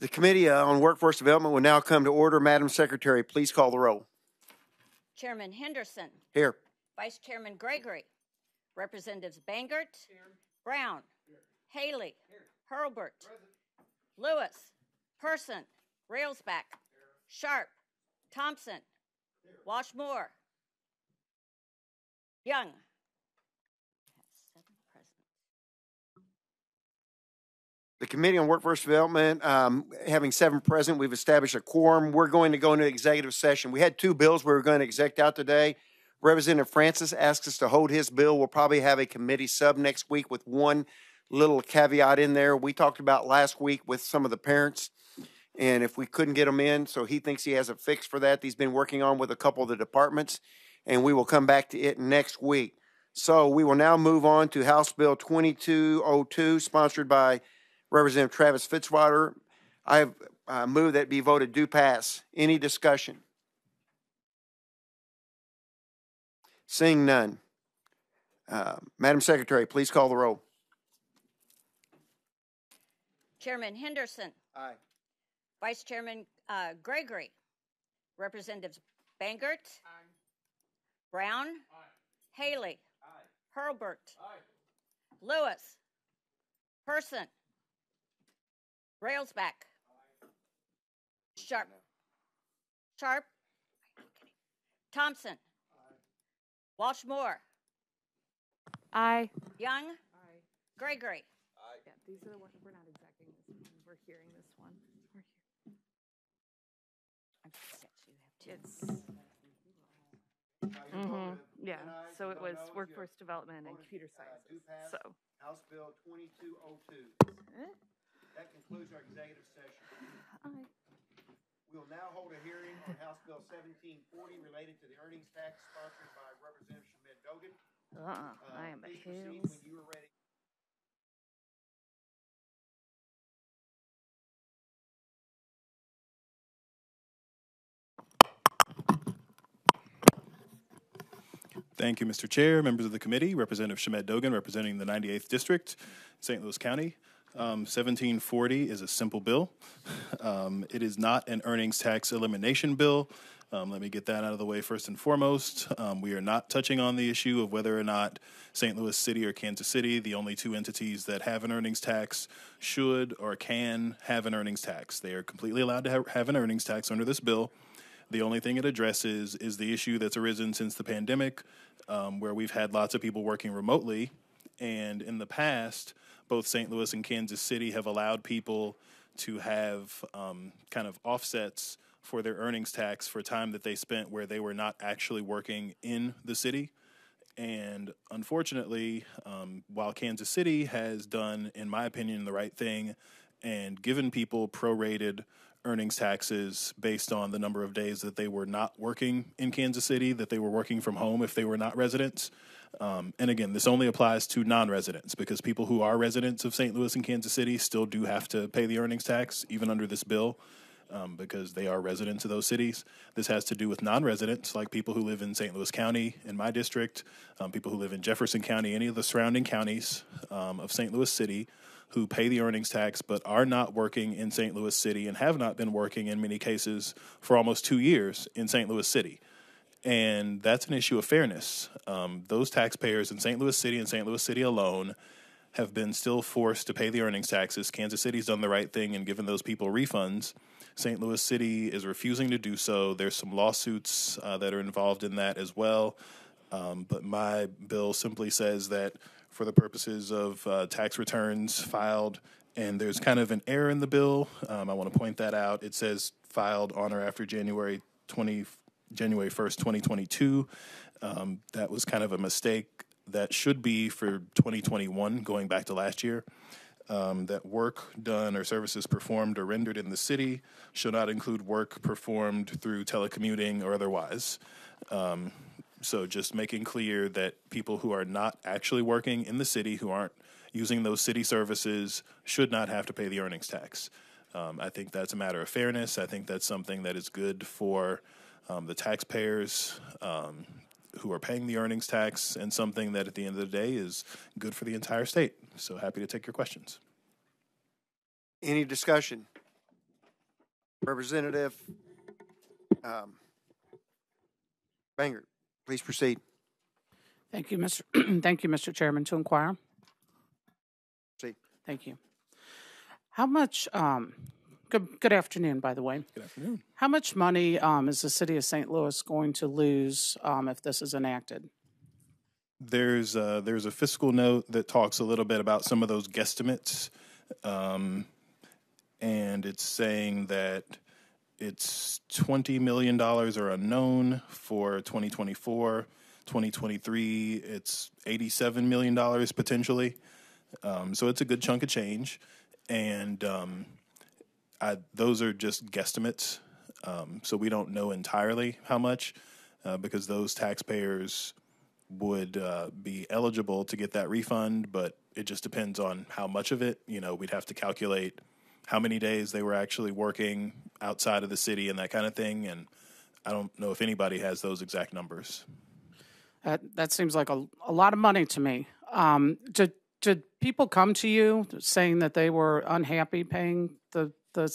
The Committee on Workforce Development will now come to order. Madam Secretary, please call the roll. Chairman Henderson, Here. Vice Chairman Gregory, Representatives Bangert, Brown, Haley, Hurlbert, Lewis, Person, Railsback, Sharp, Thompson, Washmore, Young. Seven present. The Committee on Workforce Development, um, having seven present, we've established a quorum. We're going to go into executive session. We had two bills we were going to exec out today. Representative Francis asked us to hold his bill. We'll probably have a committee sub next week with one little caveat in there. We talked about last week with some of the parents. And if we couldn't get them in, so he thinks he has a fix for that. He's been working on with a couple of the departments. And we will come back to it next week. So we will now move on to House Bill 2202, sponsored by Representative Travis Fitzwater. I have uh, moved that be voted do pass. Any discussion? Seeing none. Uh, Madam Secretary, please call the roll. Chairman Henderson, Aye. Vice Chairman uh, Gregory, Representatives Bangert, Aye. Brown, Aye. Haley, Aye. Hurlbert, Lewis, Person, Railsback, Sharp, Sharp, Thompson, Walshmore, Aye. Young, Gregory. Yeah, these are the ones, we're not exacting this one, we're hearing this one. We're here. I'm six, you have two. It's, mhm, yeah, so it was workforce development and computer sciences, so. House Bill 2202. That concludes our executive session. Aye. We will now hold a hearing on House Bill 1740 related to the earnings tax sponsored by Representative Shamed Dogan. Uh-uh, Uh, I am a please proceed. When you are ready. Thank you, Mr. Chair, members of the committee, Representative Shamed Dogan, representing the 98th District, St. Louis County. Um, 1740 is a simple bill. Um, it is not an earnings tax elimination bill. Um, let me get that out of the way first and foremost. Um, we are not touching on the issue of whether or not St. Louis City or Kansas City, the only two entities that have an earnings tax, should or can have an earnings tax. They are completely allowed to have, have an earnings tax under this bill. The only thing it addresses is the issue that's arisen since the pandemic, um, where we've had lots of people working remotely. And in the past, both St. Louis and Kansas City have allowed people to have um, kind of offsets for their earnings tax for time that they spent where they were not actually working in the city. And unfortunately, um, while Kansas City has done, in my opinion, the right thing and given people prorated earnings taxes based on the number of days that they were not working in Kansas City, that they were working from home if they were not residents. Um, and again, this only applies to non residents because people who are residents of St. Louis and Kansas City still do have to pay the earnings tax, even under this bill um, because they are residents of those cities. This has to do with non residents, like people who live in St. Louis County, in my district, um, people who live in Jefferson County, any of the surrounding counties um, of St. Louis City who pay the earnings tax but are not working in St. Louis City and have not been working in many cases for almost two years in St. Louis City. And that's an issue of fairness. Um, those taxpayers in St. Louis City and St. Louis City alone have been still forced to pay the earnings taxes. Kansas City's done the right thing and given those people refunds. St. Louis City is refusing to do so. There's some lawsuits uh, that are involved in that as well. Um, but my bill simply says that for the purposes of uh, tax returns filed, and there's kind of an error in the bill. Um, I want to point that out. It says filed on or after January 20, January 1st, 2022. Um, that was kind of a mistake. That should be for 2021, going back to last year. Um, that work done or services performed or rendered in the city should not include work performed through telecommuting or otherwise. Um, so just making clear that people who are not actually working in the city, who aren't using those city services, should not have to pay the earnings tax. Um, I think that's a matter of fairness. I think that's something that is good for um, the taxpayers. Um, who are paying the earnings tax and something that at the end of the day is good for the entire state. So happy to take your questions. Any discussion? Representative um, Bangert, please proceed. Thank you, Mr. Thank you, Mr. Chairman. To inquire. Proceed. Thank you. How much? Um, good. Good afternoon, by the way. Good afternoon. How much money um, is the city of St. Louis going to lose um, if this is enacted? There's uh, there's a fiscal note that talks a little bit about some of those guesstimates, um, and it's saying that it's twenty million dollars are unknown for 2024. 2023, it's 87 million dollars potentially. Um, so it's a good chunk of change, and um, I, those are just guesstimates. Um, so we don't know entirely how much, uh, because those taxpayers would uh, be eligible to get that refund, but it just depends on how much of it. You know, we'd have to calculate how many days they were actually working outside of the city and that kind of thing. And I don't know if anybody has those exact numbers. That that seems like a, a lot of money to me. Um, did did people come to you saying that they were unhappy paying the the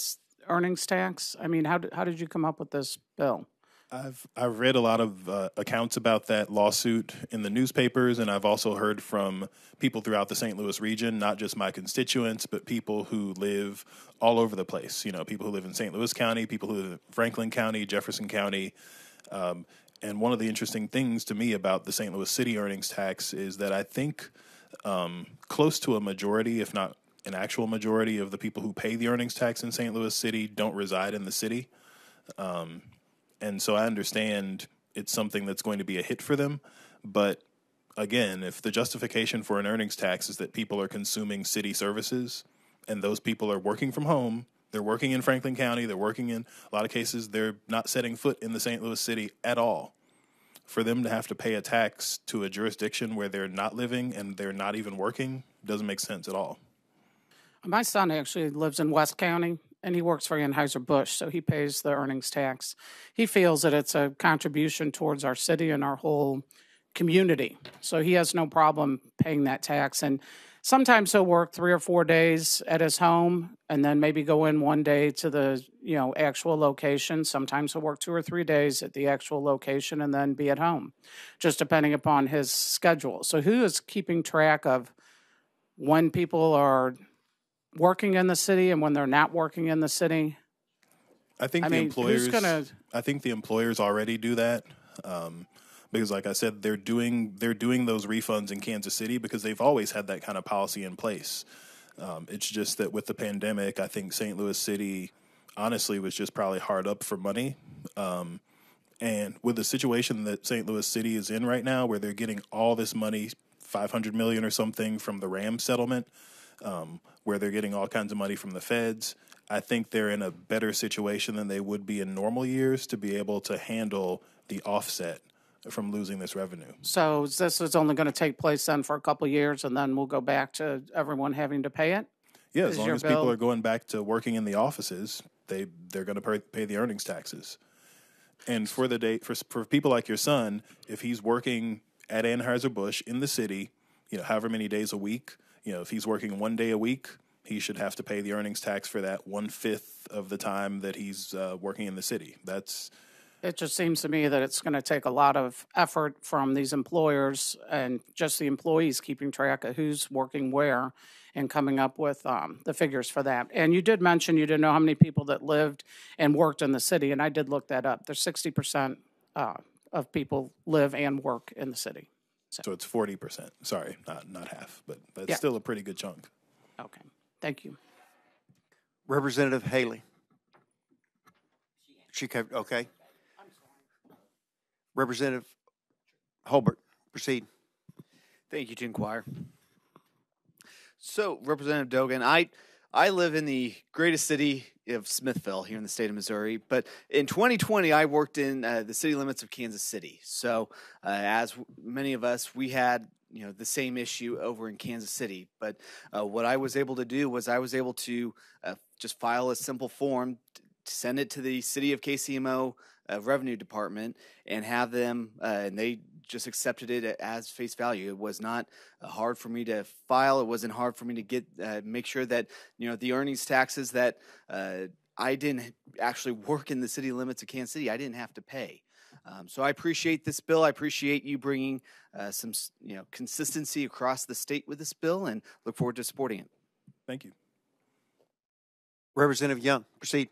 earnings tax? I mean, how did, how did you come up with this bill? I've I've read a lot of uh, accounts about that lawsuit in the newspapers, and I've also heard from people throughout the St. Louis region, not just my constituents, but people who live all over the place. You know, people who live in St. Louis County, people who live in Franklin County, Jefferson County. Um, and one of the interesting things to me about the St. Louis City earnings tax is that I think um, close to a majority, if not an actual majority, of the people who pay the earnings tax in St. Louis City don't reside in the city um, and so I understand it's something that's going to be a hit for them. But again, if the justification for an earnings tax is that people are consuming city services and those people are working from home, they're working in Franklin County, they're working in a lot of cases, they're not setting foot in the St. Louis city at all. For them to have to pay a tax to a jurisdiction where they're not living and they're not even working doesn't make sense at all. My son actually lives in West County and he works for Anheuser-Busch, so he pays the earnings tax. He feels that it's a contribution towards our city and our whole community. So he has no problem paying that tax. And sometimes he'll work three or four days at his home and then maybe go in one day to the, you know, actual location. Sometimes he'll work two or three days at the actual location and then be at home, just depending upon his schedule. So who is keeping track of when people are working in the city and when they're not working in the city? I think I the mean, employers. gonna? I think the employers already do that um, because, like I said, they're doing they're doing those refunds in Kansas City because they've always had that kind of policy in place. Um, it's just that with the pandemic, I think St. Louis City honestly was just probably hard up for money. Um, and with the situation that St. Louis City is in right now, where they're getting all this money, five hundred million or something from the Ram settlement, um, where they're getting all kinds of money from the feds. I think they're in a better situation than they would be in normal years to be able to handle the offset from losing this revenue. So this is only going to take place then for a couple of years, and then we'll go back to everyone having to pay it. Yeah, as long as people are going back to working in the offices, they they're going to pay, pay the earnings taxes. And for the day for for people like your son, if he's working at Anheuser Busch in the city, you know, however many days a week, you know, if he's working one day a week, he should have to pay the earnings tax for that one fifth of the time that he's uh, working in the city. That's It just seems to me that it's going to take a lot of effort from these employers and just the employees keeping track of who's working where and coming up with um, the figures for that. And you did mention you didn't know how many people that lived and worked in the city, and I did look that up. There's 60% uh, of people live and work in the city. So it's forty percent. Sorry, not not half, but that's Yeah. still a pretty good chunk. Okay, thank you. Representative Haley. She covered, okay. Representative Hurlbert, proceed. Thank you to inquire. So, Representative Dogan, I I live in the greatest city of Smithville here in the state of Missouri, but in 2020 I worked in uh, the city limits of Kansas City. So, uh, as many of us, we had you know the same issue over in Kansas City. But uh, what I was able to do was I was able to uh, just file a simple form, send it to the city of KCMO uh, revenue department, and have them uh, and they just accepted it as face value. It was not uh, hard for me to file. It wasn't hard for me to get uh, make sure that you know the earnings taxes that uh, I didn't actually work in the city limits of Kansas City. I didn't have to pay. Um, so I appreciate this bill. I appreciate you bringing uh, some you know consistency across the state with this bill, and look forward to supporting it. Thank you. Representative Young, proceed.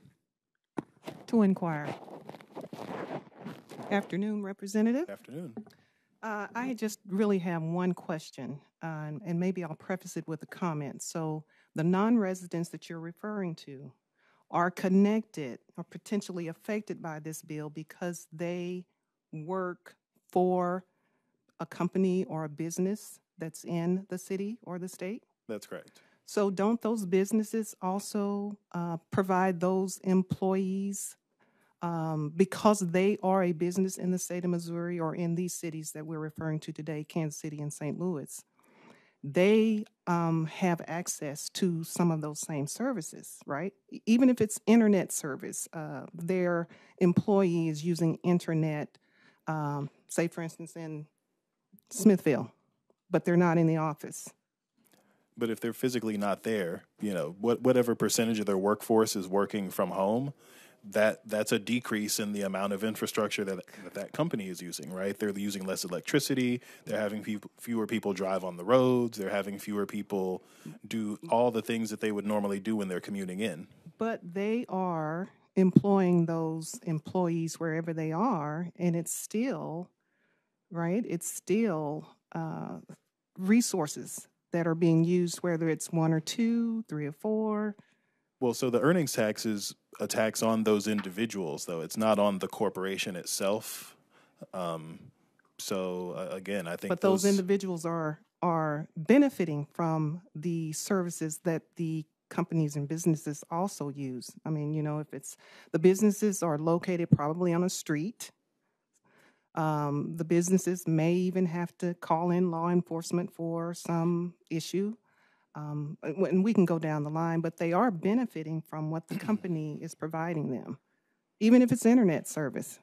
To inquire. Afternoon, Representative. Afternoon. Uh, I just really have one question, uh, and- and maybe I'll preface it with a comment. So, the non residents that you're referring to are connected or potentially affected by this bill because they work for a company or a business that's in the city or the state? That's correct. So don't those businesses also uh, provide those employees um, because they are a business in the state of Missouri or in these cities that we're referring to today, Kansas City and St. Louis? They um, have access to some of those same services, right? Even if it's internet service, uh, their employees using internet, um, say for instance in Smithville, but they're not in the office. But if they're physically not there, you know, what whatever percentage of their workforce is working from home, that that's a decrease in the amount of infrastructure that that, that company is using, right? They're using less electricity, they're having peop fewer people drive on the roads, they're having fewer people do all the things that they would normally do when they're commuting in. But they are employing those employees wherever they are, and it's still, right? It's still uh, resources that are being used, whether it's one or two, three or four. Well, so the earnings tax is a tax on those individuals, though. It's not on the corporation itself. Um, so uh, again, I think But those individuals are are benefiting from the services that the companies and businesses also use. I mean, you know, if it's the businesses are located probably on a street, um, the businesses may even have to call in law enforcement for some issue. Um, and we can go down the line, but they are benefiting from what the company is providing them, even if it's internet service.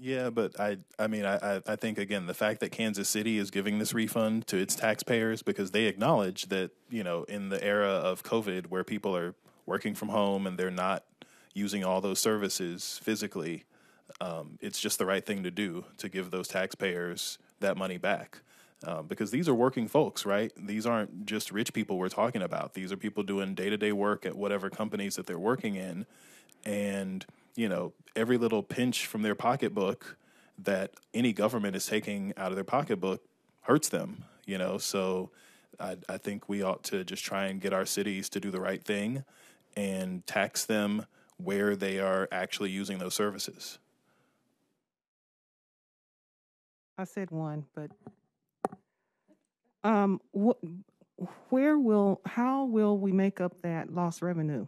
Yeah, but I, I mean, I, I- think again, the fact that Kansas City is giving this refund to its taxpayers because they acknowledge that you know, in the era of COVID, where people are working from home and they're not using all those services physically, um, it's just the right thing to do to give those taxpayers that money back. Um, because these are working folks, right? These aren't just rich people we're talking about. These are people doing day to day work at whatever companies that they're working in. And, you know, every little pinch from their pocketbook that any government is taking out of their pocketbook hurts them, you know? So I, I think we ought to just try and get our cities to do the right thing and tax them where they are actually using those services. I said one, but um, what, where will, how will we make up that lost revenue?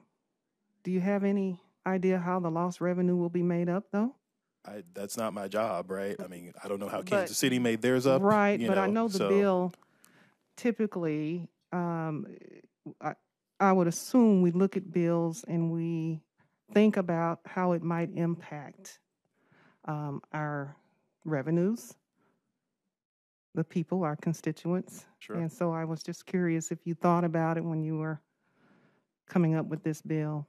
Do you have any idea how the lost revenue will be made up, though? I, that's not my job, right? I mean, I don't know how But- Kansas City made theirs up. right, but I know the so- bill. Typically, um, I, I would assume we look at bills and we think about how it might impact um, our revenues, the people, our constituents. Sure. And so I was just curious if you thought about it when you were coming up with this bill.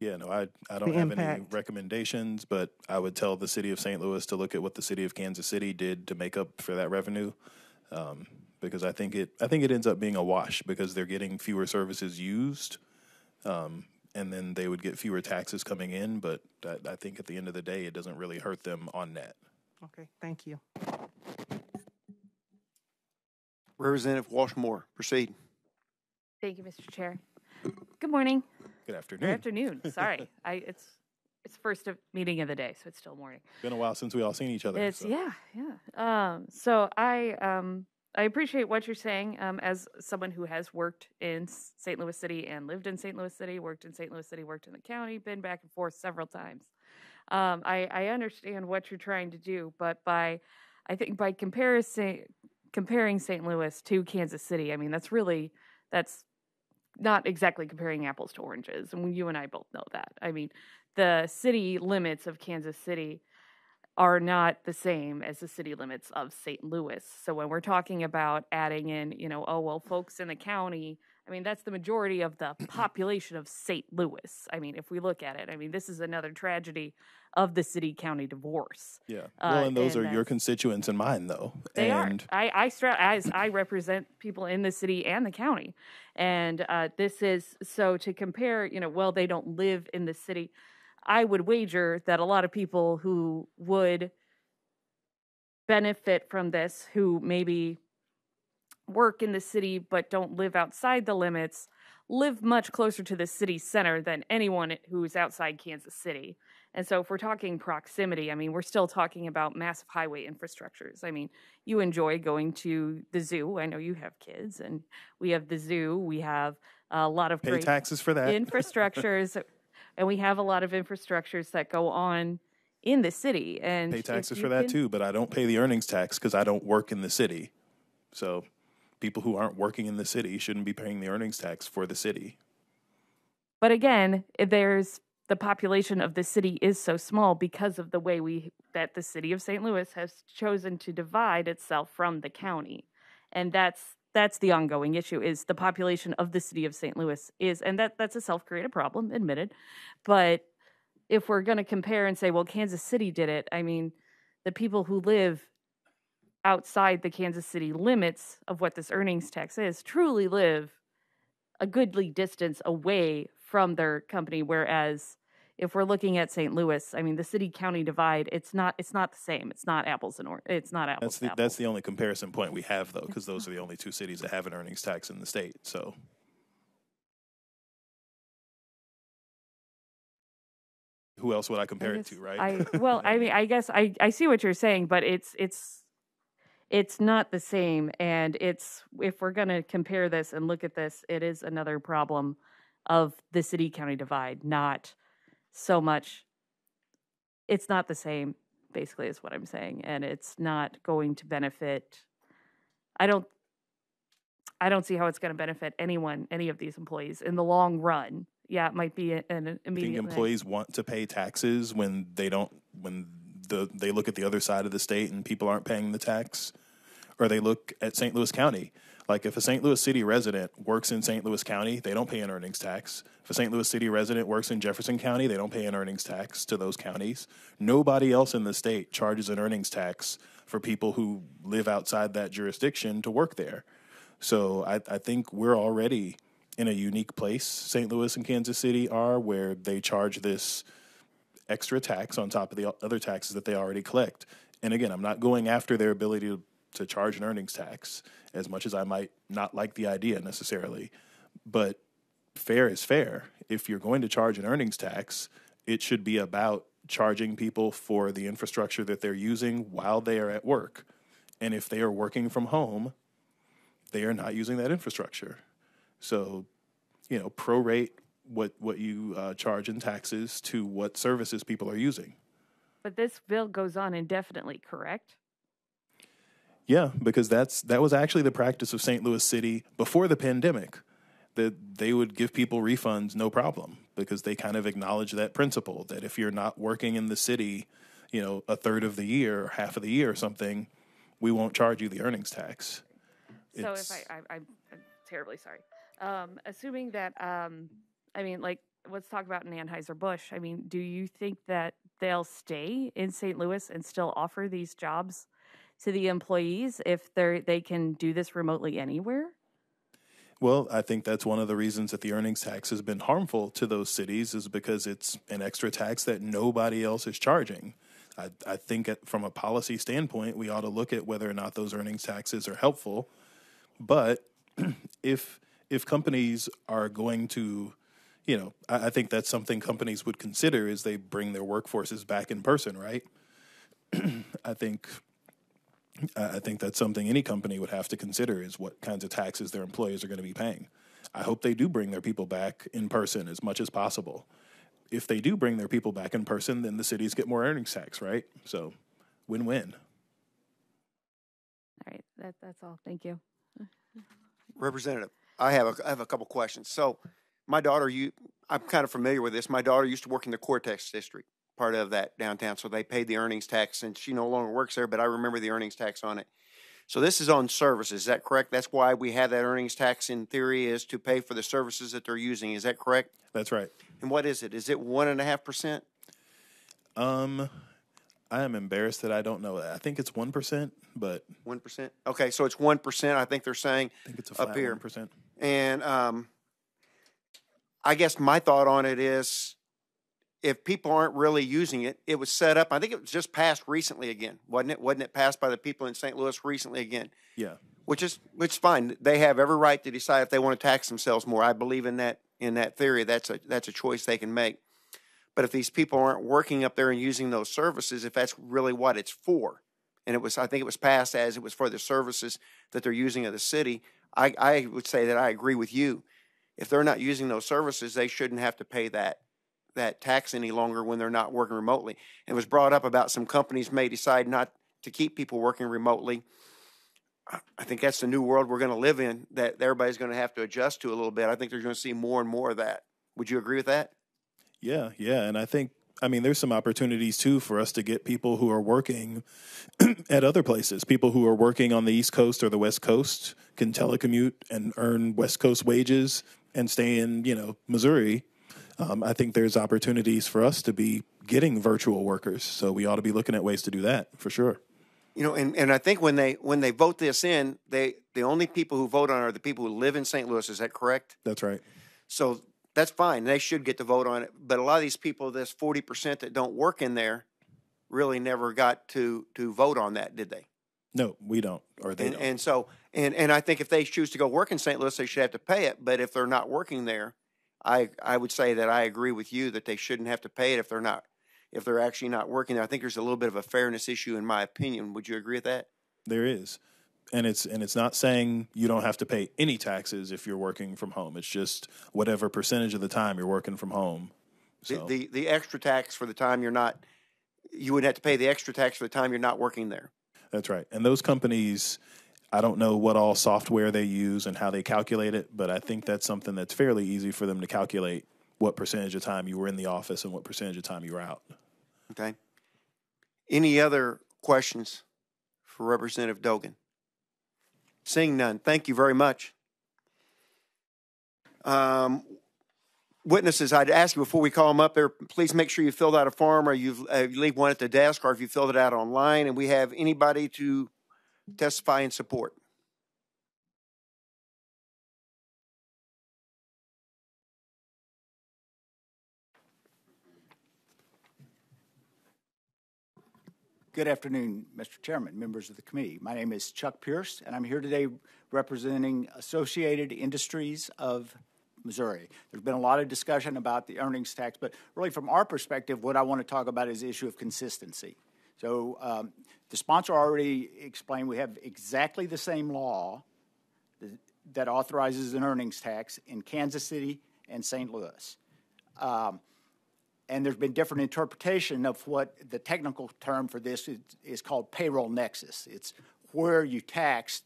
Yeah, no, I I don't the have any recommendations, but I would tell the city of St. Louis to look at what the city of Kansas City did to make up for that revenue, um, because I think it I think it ends up being a wash because they're getting fewer services used, um, and then they would get fewer taxes coming in. But I, I think at the end of the day, it doesn't really hurt them on net. Okay, thank you. Representative Washmore, proceed. Thank you, Mr. Chair. Good morning, Good or afternoon. afternoon, sorry. I, it's, it's first of- meeting of the day, so it's still morning. It's been a while since we all seen each other. It's so. yeah, yeah. Um, so I um, I appreciate what you're saying. Um, as someone who has worked in St. Louis City and lived in St. Louis City, worked in St. Louis City, worked in the county, been back and forth several times. Um, I, I understand what you're trying to do, but by I think by comparison comparing St. Louis to Kansas City, I mean that's really that's not exactly comparing apples to oranges, and you and I both know that. I mean, the city limits of Kansas City are not the same as the city limits of St. Louis. So when we're talking about adding in, you know, oh, well, folks in the county, I mean, that's the majority of the population of St. Louis. I mean, if we look at it, I mean, this is another tragedy of the city county divorce. Yeah. Uh, Well, and those and are your constituents and mine, though. They and are. I I, stra- as I represent people in the city and the county, and uh, this is so to compare. You know, well, they don't live in the city. I would wager that a lot of people who would benefit from this, who maybe work in the city but don't live outside the limits, live much closer to the city center than anyone who's outside Kansas City. And so, if we're talking proximity, I mean, we're still talking about massive highway infrastructures. I mean, you enjoy going to the zoo. I know you have kids, and we have the zoo. We have a lot of pay great taxes for that. infrastructures, and we have a lot of infrastructures that go on in the city. And pay taxes for that can- too, but I don't pay the earnings tax because I don't work in the city. So people who aren't working in the city shouldn't be paying the earnings tax for the city. But again, there's the population of the city is so small because of the way we that the city of St. Louis has chosen to divide itself from the county. And that's that's the ongoing issue is the population of the city of St. Louis is and that that's a self-created problem, admitted. But if we're going to compare and say, well, Kansas City did it, I mean, the people who live outside the Kansas City limits of what this earnings tax is truly live a goodly distance away from their company whereas if we're looking at St. Louis, I mean the city county divide, it's not it's not the same. It's not apples and or it's not apples. That's the to that's the only comparison point we have though, because those are the only two cities that have an earnings tax in the state. So who else would I compare it guess to, right? I well, I mean, I guess I I see what you're saying, but it's it's it's not the same, and it's if we're going to compare this and look at this, it is another problem of the city county divide, not so much. It's not the same, basically, is what I'm saying, and it's not going to benefit. I don't. I don't see how it's going to benefit anyone, any of these employees in the long run. Yeah, it might be an an I think immediate. thing. employees want to pay taxes when they don't when the they look at the other side of the state and people aren't paying the tax or they look at St. Louis County like if a St. Louis City resident works in St. Louis County they don't pay an earnings tax if a St. Louis City resident works in Jefferson County they don't pay an earnings tax to those counties nobody else in the state charges an earnings tax for people who live outside that jurisdiction to work there so I, I think we're already in a unique place. St. Louis and Kansas City are where they charge this extra tax on top of the other taxes that they already collect. And again, I'm not going after their ability to, to charge an earnings tax as much as I might not like the idea necessarily. But fair is fair. If you're going to charge an earnings tax, it should be about charging people for the infrastructure that they're using while they are at work. And if they are working from home, they are not using that infrastructure. So, you know, prorate what what you uh, charge in taxes to what services people are using. But this bill goes on indefinitely, correct? Yeah, because that's that was actually the practice of St. Louis City before the pandemic. That they would give people refunds no problem because they kind of acknowledge that principle that if you're not working in the city, you know, a third of the year or half of the year or something, we won't charge you the earnings tax. So if It's- I, I I'm, I'm terribly sorry. Um, assuming that, um, I mean, like, let's talk about an Anheuser Busch. I mean, do you think that they'll stay in St. Louis and still offer these jobs to the employees if they're they can do this remotely anywhere? Well, I think that's one of the reasons that the earnings tax has been harmful to those cities is because it's an extra tax that nobody else is charging. I, I think from a policy standpoint, we ought to look at whether or not those earnings taxes are helpful. But if if companies are going to, you know, I, I think that's something companies would consider is they bring their workforces back in person, right? I think I I think that's something any company would have to consider is what kinds of taxes their employees are going to be paying. I hope they do bring their people back in person as much as possible. If they do bring their people back in person, then the cities get more earnings tax, right? So, win-win. All right, that that's all. Thank you. Representative, I have a, I have a couple questions. So, my daughter, you, I'm kind of familiar with this. My daughter used to work in the Cortex district. part of that downtown. So they paid the earnings tax and she no longer works there, but I remember the earnings tax on it. So this is on services. Is that correct? That's why we have that earnings tax in theory is to pay for the services that they're using. Is that correct? That's right. And what is it? Is it one and a half percent? Um, I am embarrassed that I don't know that. I think it's one percent, but One percent? Okay, so it's one percent, I think they're saying. I think it's a Up flat here. one percent. And um, I guess my thought on it is if people aren't really using it, it was set up, I think it was just passed recently again, wasn't it? Wasn't it passed by the people in St. Louis recently again? Yeah, Which is which is fine. They have every right to decide if they want to tax themselves more. I believe in that in that theory. That's a that's a choice they can make. But if these people aren't working up there and using those services, if that's really what it's for, and it was, I think it was passed as it was for the services that they're using of the city, I, I would say that I agree with you. If they're not using those services, they shouldn't have to pay that that tax any longer when they're not working remotely. It was brought up about some companies may decide not to keep people working remotely. I- I think that's the new world we're going to live in that everybody's going to have to adjust to a little bit. I think they're going to see more and more of that. Would you agree with that? yeah, yeah. And I think, I mean, there's some opportunities too for us to get people who are working at other places. People who are working on the East Coast or the West Coast can telecommute and earn West Coast wages and stay in, you know, Missouri. Um, I think there's opportunities for us to be getting virtual workers. So we ought to be looking at ways to do that for sure. You know, and, and I think when they when they vote this in, they the only people who vote on it are the people who live in St. Louis. Is that correct? That's right. So that's fine. They should get to vote on it. But a lot of these people, this forty percent that don't work in there, really never got to to vote on that, did they? No, we don't, or they And, don't. and so and and I think if they choose to go work in St. Louis, they should have to pay it. But if they're not working there, I I would say that I agree with you that they shouldn't have to pay it if they're not if they're actually not working there. I think there's a little bit of a fairness issue in my opinion. Would you agree with that? There is. And it's and it's not saying you don't have to pay any taxes if you're working from home. It's just whatever percentage of the time you're working from home. So The, the the extra tax for the time you're not you wouldn't have to pay the extra tax for the time you're not working there. that's right. And those companies I don't know what all software they use and how they calculate it, but I think that's something that's fairly easy for them to calculate what percentage of time you were in the office and what percentage of time you were out. Okay. Any other questions for Representative Dogan? Seeing none, thank you very much. Um, witnesses, I'd ask you before we call them up there, please make sure you filled out a form or you've, uh, you leave one at the desk or if you filled it out online and we have anybody to testify in support. Good afternoon, Mr. Chairman, members of the committee. My name is Chuck Pierce, and I'm here today representing Associated Industries of Missouri. There's been a lot of discussion about the earnings tax, but really from our perspective, what I want to talk about is the issue of consistency. So um, the sponsor already explained we have exactly the same law that- authorizes an earnings tax in Kansas City and St. Louis and there's been different interpretation of what the technical term for this is, is called payroll nexus. It's where you tax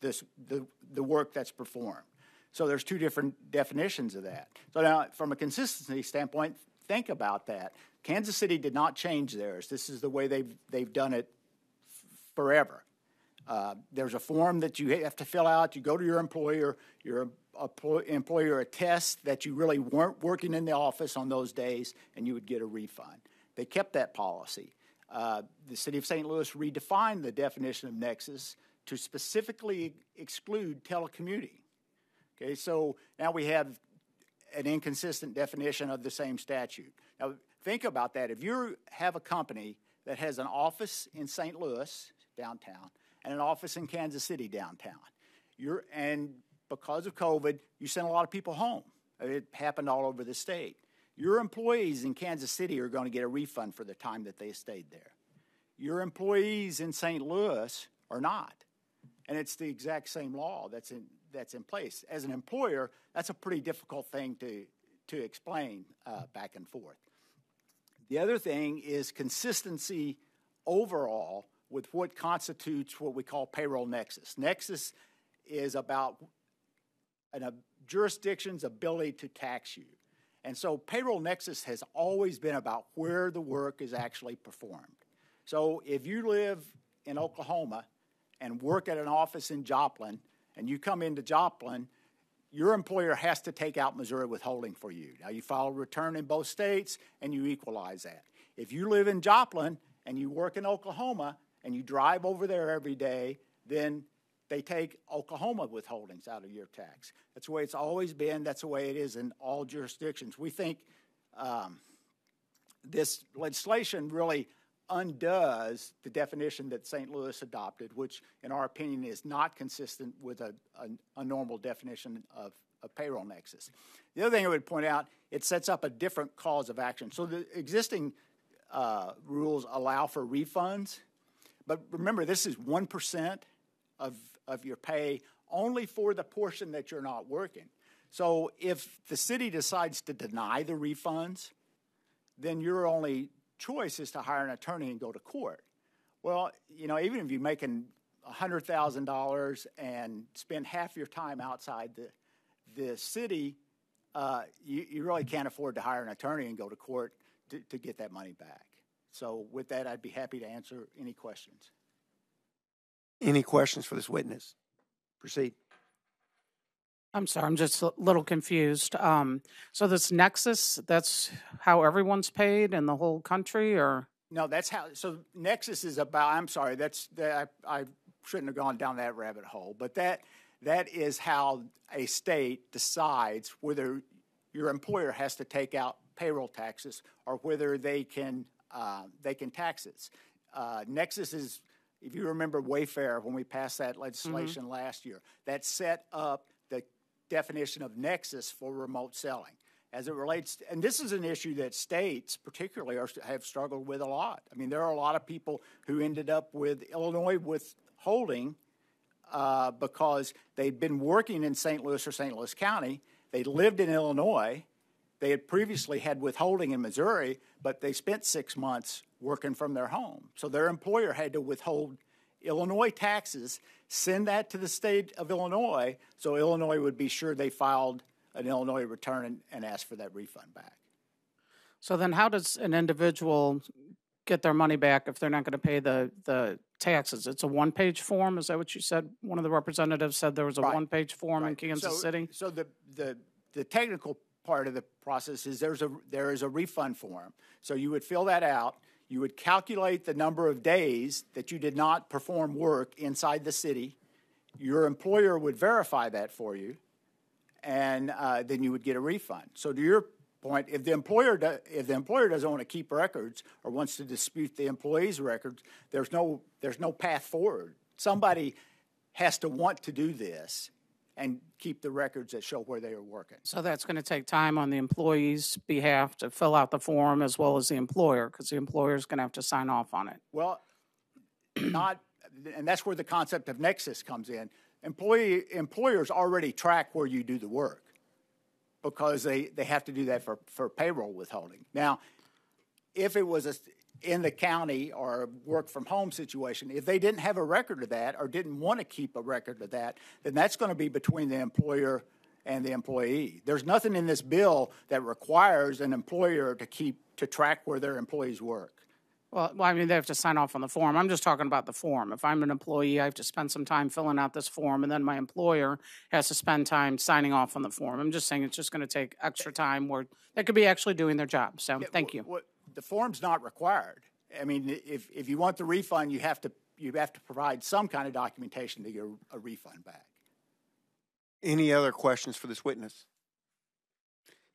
this the the work that's performed. So there's two different definitions of that. So now, from a consistency standpoint, think about that. Kansas City did not change theirs. This is the way they've they've done it forever. Uh, there's a form that you have to fill out. You go to your employer. Your employ- employer attests that you really weren't working in the office on those days, and you would get a refund. They kept that policy. Uh, the city of St. Louis redefined the definition of nexus to specifically exclude telecommuting. Okay, so now we have an inconsistent definition of the same statute. Now, think about that. If you have a company that has an office in St. Louis downtown and an office in Kansas City downtown, you're and because of COVID, you sent a lot of people home. It happened all over the state. Your employees in Kansas City are going to get a refund for the time that they stayed there. Your employees in St. Louis are not. And it's the exact same law that's in, that's in place. As an employer, that's a pretty difficult thing to, to explain uh, back and forth. The other thing is consistency overall with what constitutes what we call payroll nexus. Nexus is about an, a jurisdiction's ability to tax you. And so payroll nexus has always been about where the work is actually performed. So if you live in Oklahoma and work at an office in Joplin, and you come into Joplin, your employer has to take out Missouri withholding for you. Now, you file a return in both states and you equalize that. If you live in Joplin and you work in Oklahoma and you drive over there every day, then they take Oklahoma withholdings out of your tax. That's the way it's always been. That's the way it is in all jurisdictions. We think um, this legislation really undoes the definition that St. Louis adopted, which, in our opinion, is not consistent with a, a, a normal definition of a payroll nexus. The other thing I would point out, it sets up a different cause of action. So the existing uh, rules allow for refunds, but remember, this is 1% of, of your pay only for the portion that you're not working. So if the city decides to deny the refunds, then you're only choice is to hire an attorney and go to court. Well, you know, even if you're making $100,000 and spend half your time outside the, the city, uh, you, you really can't afford to hire an attorney and go to court to, to get that money back. So, with that, I'd be happy to answer any questions. Any questions for this witness? Proceed. I'm sorry, I'm just a little confused. Um, so this Nexus, that's how everyone's paid in the whole country, or? No, that's how. So Nexus is about. I'm sorry, that's that. I, I shouldn't have gone down that rabbit hole, but that that is how a state decides whether your employer has to take out payroll taxes or whether they can uh, they can tax it. Uh, Nexus is, if you remember Wayfair when we passed that legislation mm-hmm. last year, that set up definition of nexus for remote selling as it relates to, and this is an issue that states particularly are, have struggled with a lot. I mean there are a lot of people who ended up with illinois withholding uh, because they'd been working in st louis or st louis county. They lived in illinois. They had previously had withholding in missouri but they spent six months working from their home. So their employer had to withhold illinois taxes send that to the state of Illinois so Illinois would be sure they filed an Illinois return and, and ask for that refund back. So then, how does an individual get their money back if they're not going to pay the, the taxes? It's a one page form. Is that what you said? One of the representatives said there was a right. one page form right. in Kansas so, City. So the, the the technical part of the process is there's a there is a refund form. So you would fill that out you would calculate the number of days that you did not perform work inside the city. Your employer would verify that for you, and uh, then you would get a refund. So, to your point, if the employer do, if the employer doesn't want to keep records or wants to dispute the employee's records, there's no there's no path forward. Somebody has to want to do this, and keep the records that show where they are working. So that's going to take time on the employee's behalf to fill out the form as well as the employer, because the employer is going to have to sign off on it. Well, not, and that's where the concept of nexus comes in. Employee employers already track where you do the work because they, they have to do that for, for payroll withholding. Now, if it was a, in the county or work from home situation, if they didn't have a record of that or didn't want to keep a record of that, then that's going to be between the employer and the employee. There's nothing in this bill that requires an employer to keep to track where their employees work. Well, well, I mean, they have to sign off on the form. I'm just talking about the form. If I'm an employee, I have to spend some time filling out this form, and then my employer has to spend time signing off on the form. I'm just saying it's just going to take extra time where they could be actually doing their job. So, yeah, thank you. What, the form's not required. I mean, if, if you want the refund, you have to you have to provide some kind of documentation to get a, refund back. Any other questions for this witness?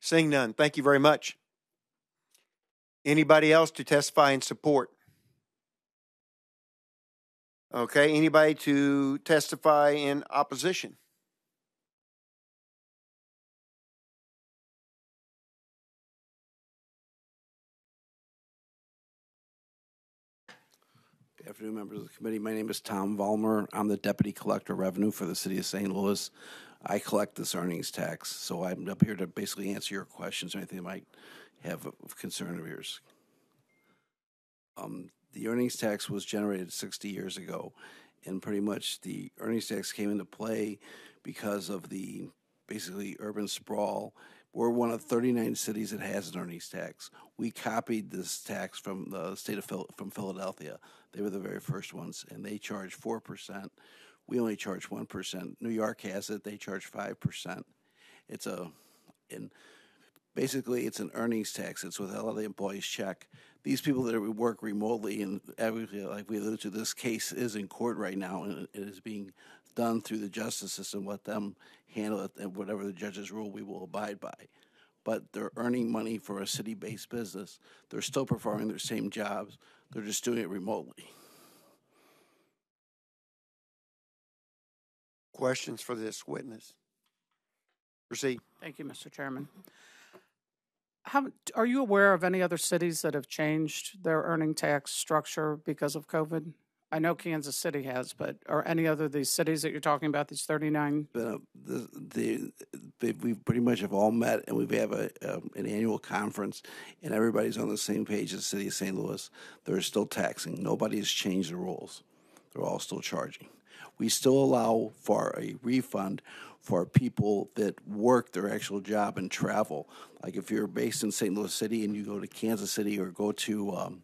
Seeing none, thank you very much. Anybody else to testify in support? Okay, anybody to testify in opposition? Afternoon, members of the committee. My name is Tom Vollmer. I'm the Deputy Collector of Revenue for the City of St. Louis. I collect this earnings tax, so I'm up here to basically answer your questions or anything that might have of concern of yours. Um, the earnings tax was generated 60 years ago, and pretty much the earnings tax came into play because of the basically urban sprawl We're one of 39 cities that has an earnings tax. We copied this tax from the state of Phil- from Philadelphia. They were the very first ones, and they charge four percent. We only charge one percent. New York has it; they charge five percent. It's a, and basically it's an earnings tax. It's what a lot of the employees check. These people that work remotely, and uh, every- like we alluded to, this case is in court right now, and it is being done through the justice system. Let them handle it, and whatever the judges rule, we will abide by. But they're earning money for a city-based business. They're still performing their same jobs. They're just doing it remotely. Questions for this witness? Proceed. Thank you, Mr. Chairman. How, are you aware of any other cities that have changed their earning tax structure because of COVID? I know Kansas City has, but are any other of these cities that you're talking about, these 39? But uh, the, the, the we pretty much have all met, and we have a um, an annual conference, and everybody's on the same page as the city of St. Louis. They're still taxing. Nobody has changed the rules. They're all still charging. We still allow for a refund for people that work their actual job and travel. Like if you're based in St. Louis City and you go to Kansas City or go to um,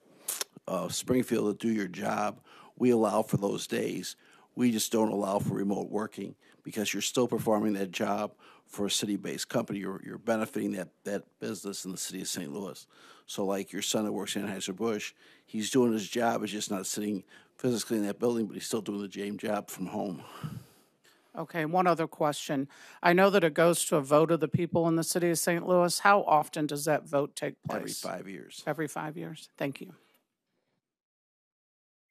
uh, Springfield to do your job, we allow for those days. We just don't allow for remote working because you're still performing that job for a city-based company. You're, you're benefiting that, that business in the city of St. Louis. So, like your son that works in Anheuser-Busch, he's doing his job. He's just not sitting physically in that building, but he's still doing the same job from home. Okay, one other question. I know that it goes to a vote of the people in the city of St. Louis. How often does that vote take place? Every five years. Every five years? Thank you.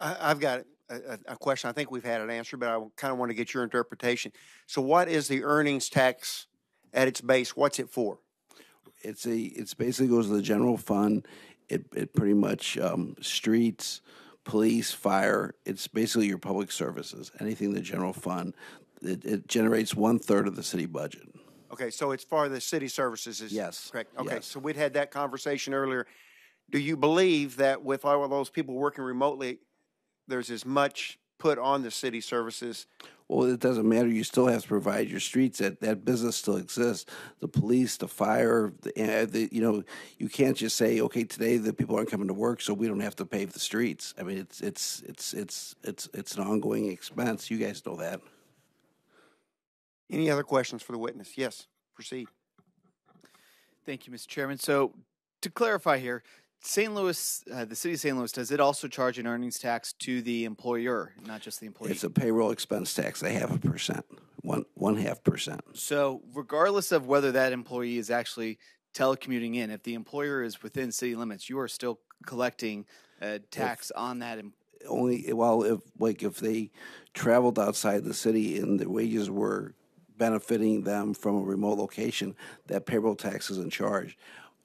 I, I've got a, a, question. I think we've had an answer, but I kind of want to get your interpretation. So, what is the earnings tax at its base? What's it for? It's a. It's basically goes to the general fund. It it pretty much um, streets, police, fire. It's basically your public services. Anything in the general fund. It, it generates one third of the city budget. Okay, so it's for the city services. Is Yes, correct. Okay, yes. so we'd had that conversation earlier. Do you believe that with all of those people working remotely, there's as much put on the city services? Well, it doesn't matter. You still have to provide your streets. That that business still exists. The police, the fire, the, uh, the you know, you can't just say, okay, today the people aren't coming to work, so we don't have to pave the streets. I mean, it's it's it's it's it's it's an ongoing expense. You guys know that. Any other questions for the witness? Yes, proceed. Thank you, Mr. Chairman. So, to clarify here, St. Louis, uh, the city of St. Louis, does it also charge an earnings tax to the employer, not just the employee? It's a payroll expense tax. They have a percent, one one half percent. So, regardless of whether that employee is actually telecommuting in, if the employer is within city limits, you are still collecting a tax on that. Em- Only well, if like if they traveled outside the city and the wages were benefiting them from a remote location, that payroll tax isn't charged.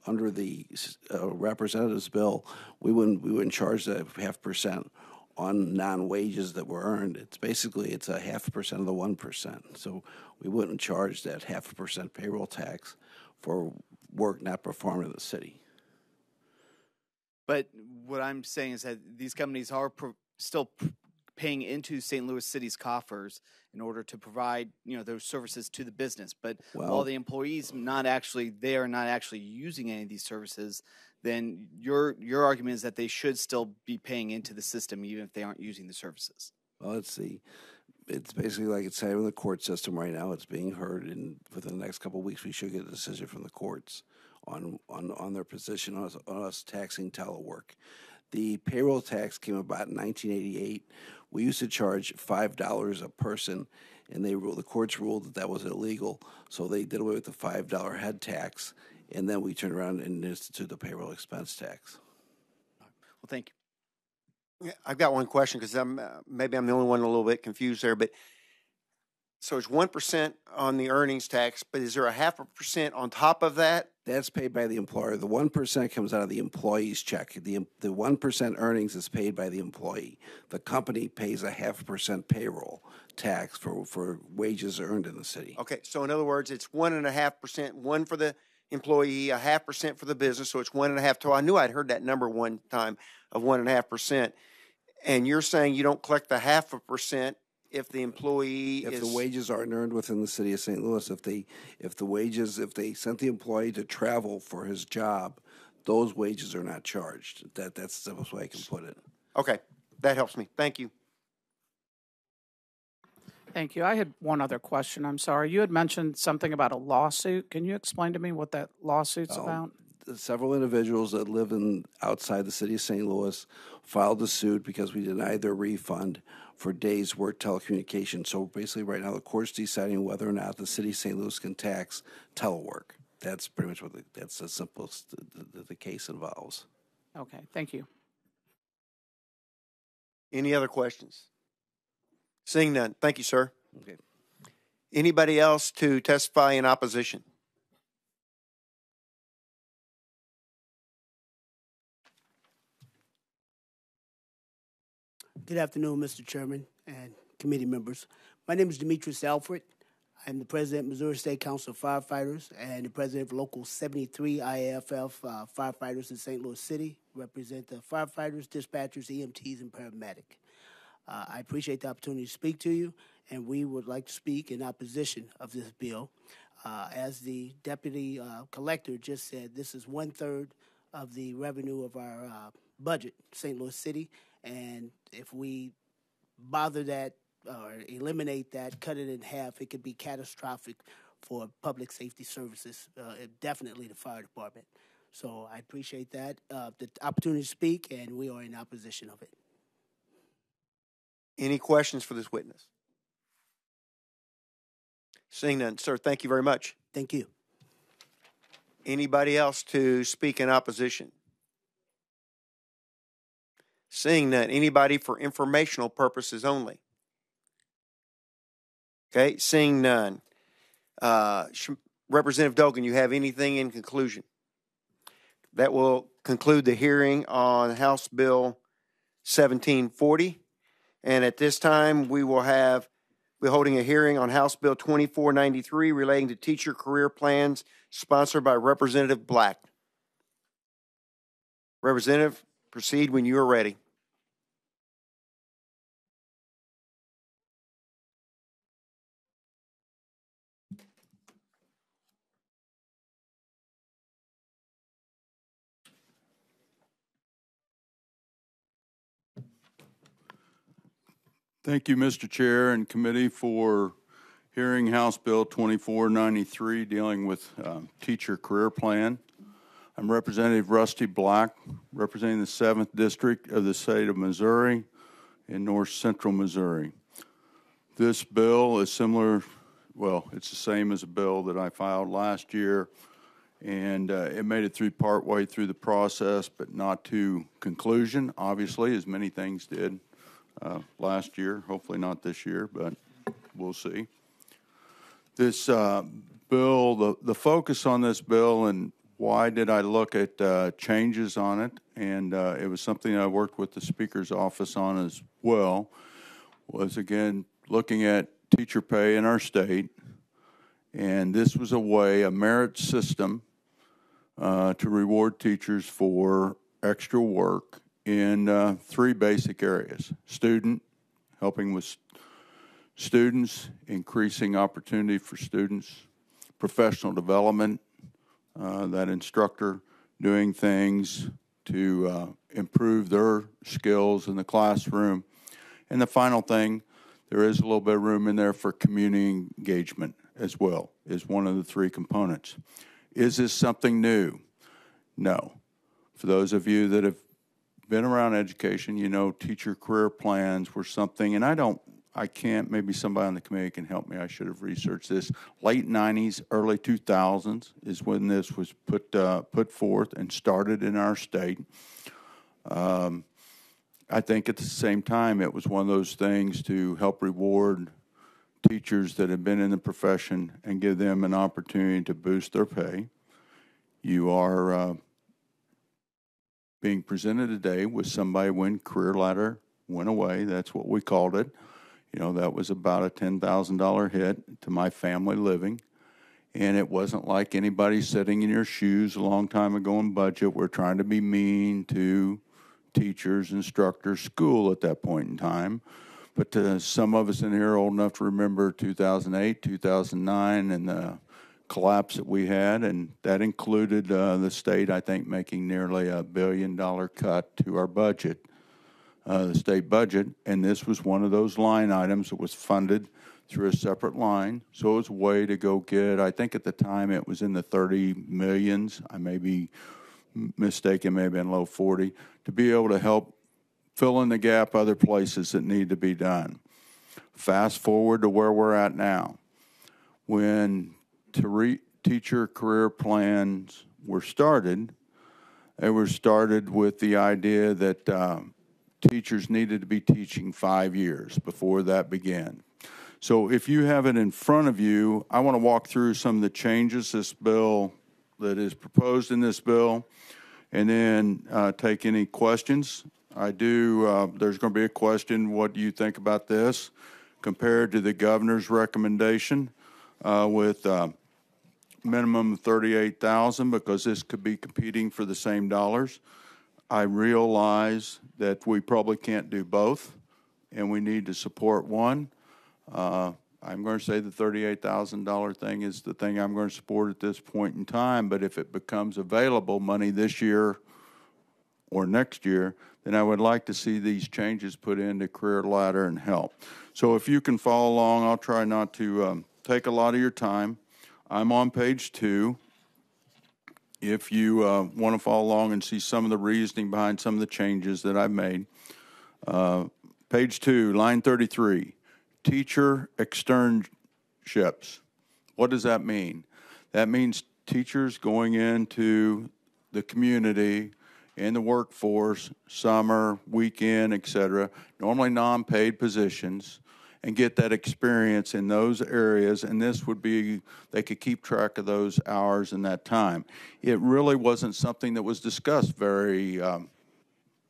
Under the uh, representative's bill, we wouldn't we wouldn't charge that half percent on non wages that were earned. It's basically it's a half percent of the one percent. So we wouldn't charge that half percent payroll tax for work not performed in the city. but what I'm saying is that these companies are pro- still paying into St. Louis City's coffers in order to provide you know those services to the business. But while the employees not actually they are not actually using any of these services, then your your argument is that they should still be paying into the system even if they aren't using the services. Well, let's see. It's basically like it's in the court system right now. It's being heard, and within the next couple of weeks, we should get a decision from the courts on on, on their position on us, on us taxing telework. The payroll tax came about in 1988. We used to charge five dollars a person, and they ruled the courts ruled that that was illegal, so they did away with the five dollar head tax, and then we turned around and instituted the payroll expense tax. Well, thank you. Yeah, I've got one question because I'm uh, maybe I'm the only one a little bit confused there, but so it's one percent on the earnings tax, but is there a half a percent on top of that? That's paid by the employer. The one percent comes out of the employee's check. The the one percent earnings is paid by the employee. The company pays a half percent payroll tax for for wages earned in the city. Okay, so in other words, it's one and a half percent, one for the employee, a half percent for the business, so it's one and a half. So I knew I'd heard that number one time of one and a half percent, and you're saying you don't collect the half a percent if the employee If is. the wages aren't earned within the city of St. Louis, if they, if the wages, if they sent the employee to travel for his job, those wages are not charged. That, that's the simplest way I can put it. Okay, that helps me. Thank you. Thank you. I had one other question. I'm sorry. You had mentioned something about a lawsuit. Can you explain to me what that lawsuit's Um, about? Several individuals that live in, outside the city of St. Louis filed a suit because we denied their refund for days work telecommunications. So basically, right now, the court's deciding whether or not the city of St. Louis can tax telework. That's pretty much what, the- that's the simplest, the, the, the case involves. Okay, thank you. Any other questions? Seeing none. Thank you, sir. Okay. Anybody else to testify in opposition? Good afternoon, Mr. Chairman and committee members. My name is Demetrius Alfred. I'm the president of Missouri State Council of Firefighters and the president of Local 73 IAFF uh, firefighters in St. Louis City. Represent the firefighters, dispatchers, EMTs, and paramedic. Uh, I appreciate the opportunity to speak to you, and we would like to speak in opposition of this bill. Uh, as the deputy uh, collector just said, this is one third of the revenue of our uh, budget, St. Louis City, and if we bother that or eliminate that, cut it in half, it could be catastrophic for public safety services, uh, definitely the fire department. So I appreciate that, uh, the opportunity to speak, and we are in opposition of it. Any questions for this witness? Seeing none, sir, thank you very much. Thank you. Anybody else to speak in opposition? Seeing none, anybody for informational purposes only? Okay, seeing none. Uh, Representative Dogan, you have anything in conclusion? That will conclude the hearing on House Bill 1740. And at this time, we will have, we're holding a hearing on House Bill 2493 relating to teacher career plans sponsored by Representative Black. Representative, proceed when you are ready. Thank you, Mr. Chair and committee, for hearing House Bill 2493 dealing with um, teacher career plan. I'm Representative Rusty Black, representing the 7th District of the state of Missouri in north central Missouri. This bill is similar, well, it's the same as a bill that I filed last year, and uh, it made it through partway through the process, but not to conclusion, obviously, as many things did uh, last year. Hopefully not this year, but we'll see. This uh, bill, the, the focus on this bill, and why did I look at uh, changes on it? And uh, it was something I worked with the Speaker's office on as well. Was again looking at teacher pay in our state, and this was a way, a merit system, uh, to reward teachers for extra work in uh, three basic areas student, helping with students, increasing opportunity for students, professional development, that instructor doing things to uh, improve their skills in the classroom. And the final thing, there is a little bit of room in there for community engagement as well, is one of the three components. Is this something new? No. For those of you that have been around education, you know teacher career plans were something, and I don't, I can't, maybe somebody on the committee can help me. I should have researched this. Late 90s, early 2000s is when this was put, uh, put forth and started in our state. Um, I think at the same time, it was one of those things to help reward teachers that have been in the profession and give them an opportunity to boost their pay. You are uh, being presented today with somebody when career ladder went away. That's what we called it. You know, that was about a $10,000 hit to my family living. And it wasn't like anybody sitting in your shoes a long time ago in budget. We're trying to be mean to teachers, instructors, school at that point in time. But uh, some of us in here old enough to remember 2008, 2009, and the collapse that we had, and that included uh, the state, I think, making nearly a billion dollar cut to our budget, uh, the state budget. And this was one of those line items that was funded through a separate line. So it was a way to go get, I think at the time it was in the 30 millions. I may be mistaken, may have been low 40, to be able to help fill in the gap other places that need to be done. Fast forward to where we're at now. When teacher career plans were started, they were started with the idea that uh, teachers needed to be teaching five years before that began. So if you have it in front of you, I want to walk through some of the changes this bill that is proposed in this bill and then uh, take any questions. I do, uh, there's going to be a question, what do you think about this compared to the governor's recommendation uh, with uh, minimum of 38,000 because this could be competing for the same dollars. I realize that we probably can't do both and we need to support one. Uh, I'm going to say the $38,000 thing is the thing I'm going to support at this point in time, but if it becomes available money this year or next year, then I would like to see these changes put into career ladder and help. So if you can follow along, I'll try not to um, take a lot of your time. I'm on page two. If you uh, want to follow along and see some of the reasoning behind some of the changes that I've made, uh, page two, line 33 teacher externships. What does that mean? That means teachers going into the community in the workforce, summer, weekend, etc., normally non paid positions, and get that experience in those areas. And this would be, they could keep track of those hours and that time. It really wasn't something that was discussed very um,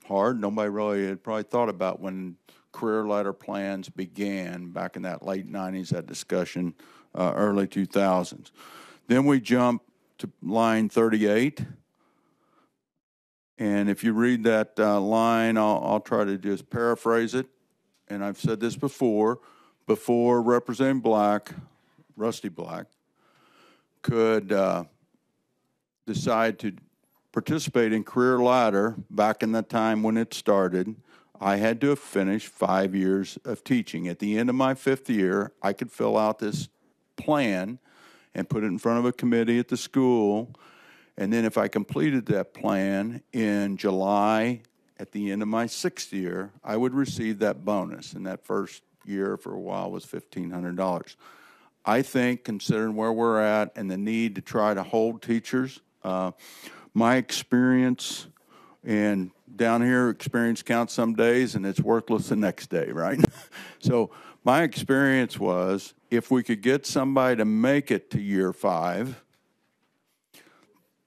hard. Nobody really had probably thought about when career ladder plans began back in that late 90s, that discussion, uh, early 2000s. Then we jump to line 38. And if you read that uh, line, I'll, I'll try to just paraphrase it. And I've said this before before Representative Black, Rusty Black, could uh, decide to participate in Career Ladder back in the time when it started, I had to have finished five years of teaching. At the end of my fifth year, I could fill out this plan and put it in front of a committee at the school. And then if I completed that plan in July at the end of my sixth year, I would receive that bonus. And that first year for a while was $1,500. I think, considering where we're at and the need to try to hold teachers, uh, my experience and down here, experience counts some days and it's worthless the next day, right? so, my experience was if we could get somebody to make it to year five,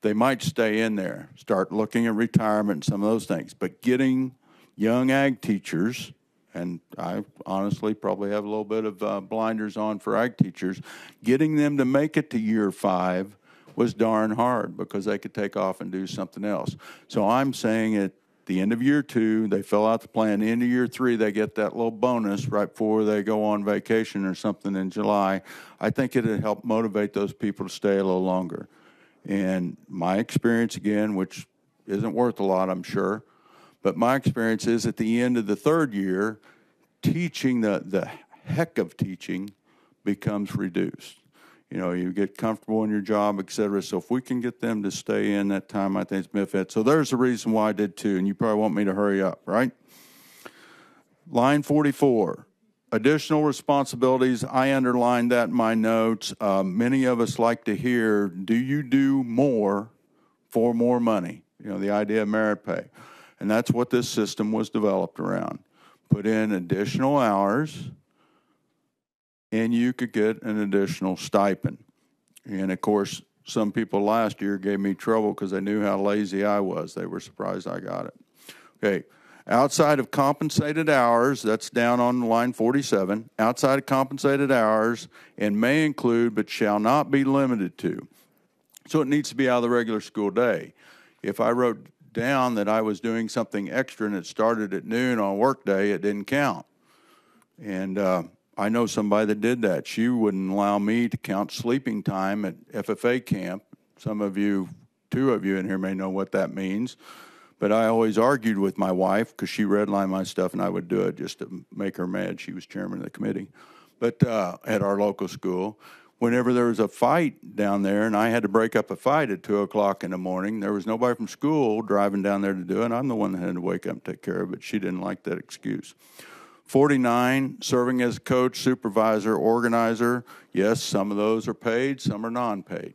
they might stay in there, start looking at retirement some of those things. But getting young ag teachers, and I honestly probably have a little bit of uh, blinders on for ag teachers, getting them to make it to year five was darn hard because they could take off and do something else. So I'm saying at the end of year two, they fill out the plan. The end of year three, they get that little bonus right before they go on vacation or something in July. I think it'd help motivate those people to stay a little longer. And my experience, again, which isn't worth a lot, I'm sure, but my experience is at the end of the third year, teaching, the, the heck of teaching, becomes reduced. You know, you get comfortable in your job, et cetera. So if we can get them to stay in that time, I think it's benefit. So there's the reason why I did too, and you probably want me to hurry up, right? Line 44 additional responsibilities. I underlined that in my notes. Uh, many of us like to hear, do you do more for more money? You know, the idea of merit pay. And that's what this system was developed around. Put in additional hours, and you could get an additional stipend. And of course, some people last year gave me trouble because they knew how lazy I was. They were surprised I got it. Okay, outside of compensated hours, that's down on line 47, outside of compensated hours, and may include but shall not be limited to. So it needs to be out of the regular school day. If I wrote down that I was doing something extra and it started at noon on work day, it didn't count. And uh, I know somebody that did that. She wouldn't allow me to count sleeping time at FFA camp. Some of you, two of you in here, may know what that means. But I always argued with my wife because she redlined my stuff, and I would do it just to make her mad. She was chairman of the committee, but uh, at our local school, whenever there was a fight down there, and I had to break up a fight at two o'clock in the morning, there was nobody from school driving down there to do it. I'm the one that had to wake up and take care of it. She didn't like that excuse. 49, serving as coach, supervisor, organizer. Yes, some of those are paid, some are non paid.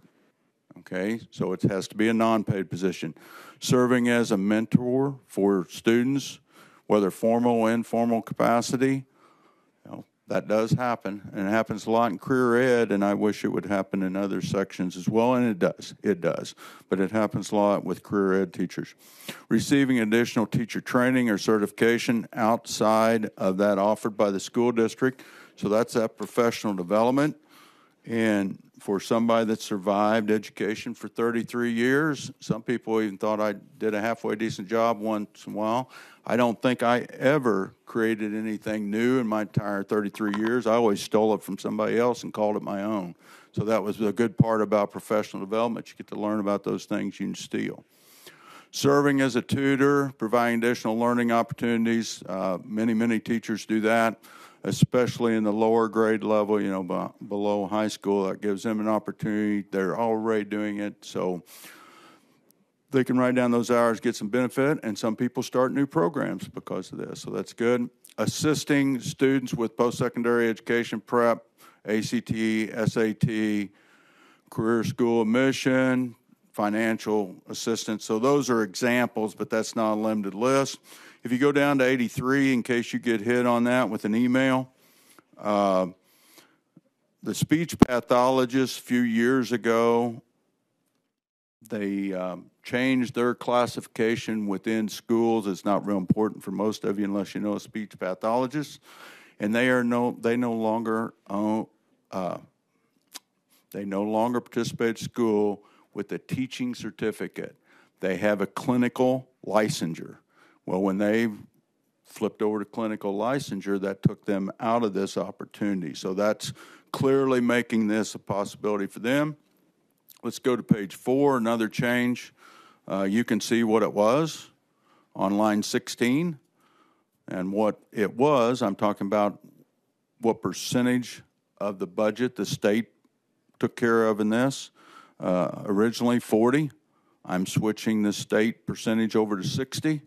Okay, so it has to be a non paid position. Serving as a mentor for students, whether formal or informal capacity. You know, that does happen, and it happens a lot in career ed, and I wish it would happen in other sections as well, and it does. It does. But it happens a lot with career ed teachers. Receiving additional teacher training or certification outside of that offered by the school district. So that's that professional development. And for somebody that survived education for 33 years, some people even thought I did a halfway decent job once in a while. I don't think I ever created anything new in my entire 33 years. I always stole it from somebody else and called it my own. So that was a good part about professional development. You get to learn about those things you can steal. Serving as a tutor, providing additional learning opportunities. Uh, many, many teachers do that especially in the lower grade level, you know, below high school. That gives them an opportunity. They're already doing it, so they can write down those hours, get some benefit, and some people start new programs because of this. So that's good. Assisting students with post secondary education prep, ACT, SAT, career school admission, financial assistance. So those are examples, but that's not a limited list. If you go down to 83, in case you get hit on that with an email, uh, the speech pathologists a few years ago, they um, changed their classification within schools. It's not real important for most of you unless you know a speech pathologist, and they are no they no longer own, uh, they no longer participate at school with a teaching certificate. They have a clinical licensure. Well, when they flipped over to clinical licensure, that took them out of this opportunity. So that's clearly making this a possibility for them. Let's go to page four, another change. Uh, you can see what it was on line 16 and what it was. I'm talking about what percentage of the budget the state took care of in this. Uh, originally 40. I'm switching the state percentage over to 60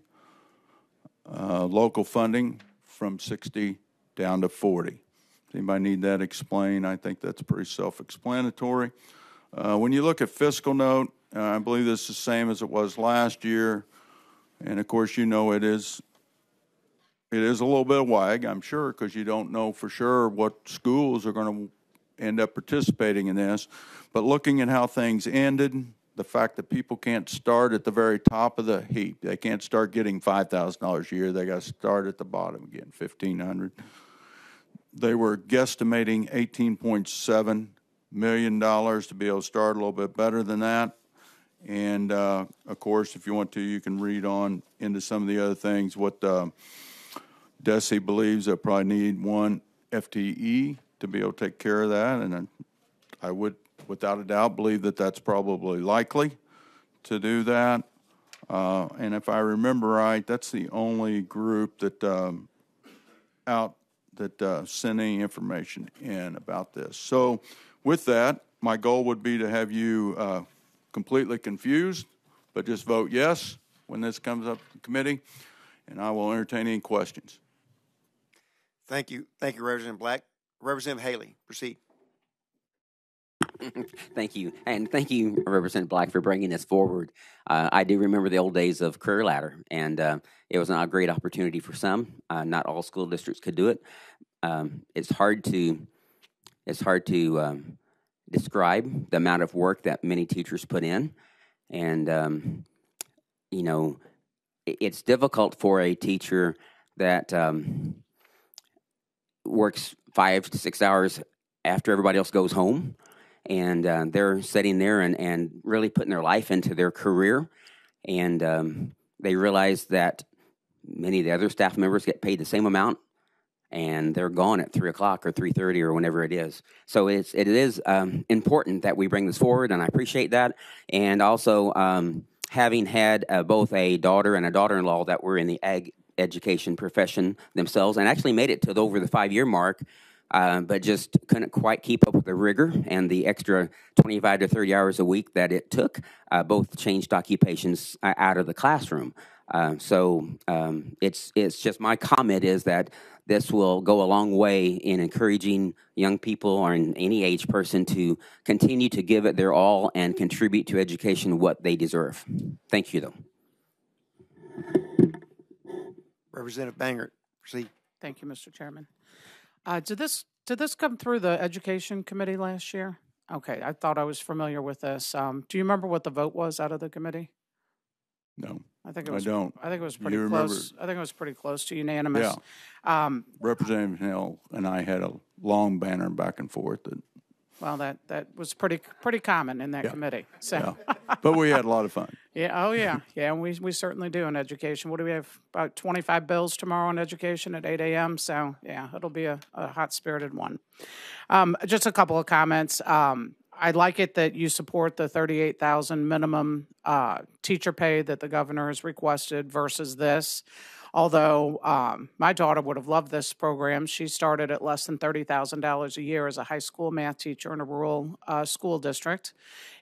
uh, local funding from 60 down to 40. Anybody need that explained? I think that's pretty self-explanatory. Uh, when you look at fiscal note, uh, I believe this is the same as it was last year, and of course, you know it is. It is a little bit of wag, I'm sure, because you don't know for sure what schools are going to end up participating in this. But looking at how things ended, the fact that people can't start at the very top of the heap. They can't start getting five thousand dollars a year. They got to start at the bottom again, fifteen hundred. They were guesstimating eighteen point seven million dollars to be able to start a little bit better than that. And uh, of course, if you want to, you can read on into some of the other things. What uh, DESE believes they'll probably need one FTE to be able to take care of that, and I would without a doubt, believe that that's probably likely to do that. Uh, and if I remember right, that's the only group that um, out that uh, sent any information in about this. So, with that, my goal would be to have you uh, completely confused, but just vote yes when this comes up to committee, and I will entertain any questions. Thank you. Thank you, Representative Black. Representative Haley, proceed. thank you. And thank you, Representative Black, for bringing this forward. Uh, I do remember the old days of Career Ladder, and uh, it was not a great opportunity for some. Uh, not all school districts could do it. Um, it's hard to it's hard to um, describe the amount of work that many teachers put in, and um, you know, it's difficult for a teacher that um, works five to six hours after everybody else goes home and uh, they're sitting there and, and really putting their life into their career. And um, they realize that many of the other staff members get paid the same amount and they're gone at three o'clock or three thirty or whenever it is. So it's it is um, important that we bring this forward, and I appreciate that. And also, um, having had uh, both a daughter and a daughter-in-law that were in the ag education profession themselves, and actually made it to the, over the five-year mark. Uh, but just couldn't quite keep up with the rigor and the extra 25 to 30 hours a week that it took. Uh, both changed occupations uh, out of the classroom. Uh, so um, it's it's just my comment is that this will go a long way in encouraging young people or in any age person to continue to give it their all and contribute to education what they deserve. Thank you, though. Representative Bangert, proceed. Thank you, Mr. Chairman. Uh, did this did this come through the Education Committee last year? Okay, I thought I was familiar with this. Um, do you remember what the vote was out of the committee? No, I think it I was. don't. I think it was You pretty remember- close. I think it was pretty close to unanimous. Um, Representative Hill and I had a long banner back and forth. That, well, that that was pretty pretty common in that Yeah. committee. So. yeah. but we had a lot of fun. Yeah. Oh, yeah. Yeah. We we certainly do in education. What do we have? About twenty five bills tomorrow in education at eight a.m. So yeah, it'll be a, a hot spirited one. Um, just a couple of comments. Um, I like it that you support the thirty eight thousand minimum uh, teacher pay that the governor has requested versus this. Although um, my daughter would have loved this program, she started at less than thirty thousand dollars a year as a high school math teacher in a rural uh, school district,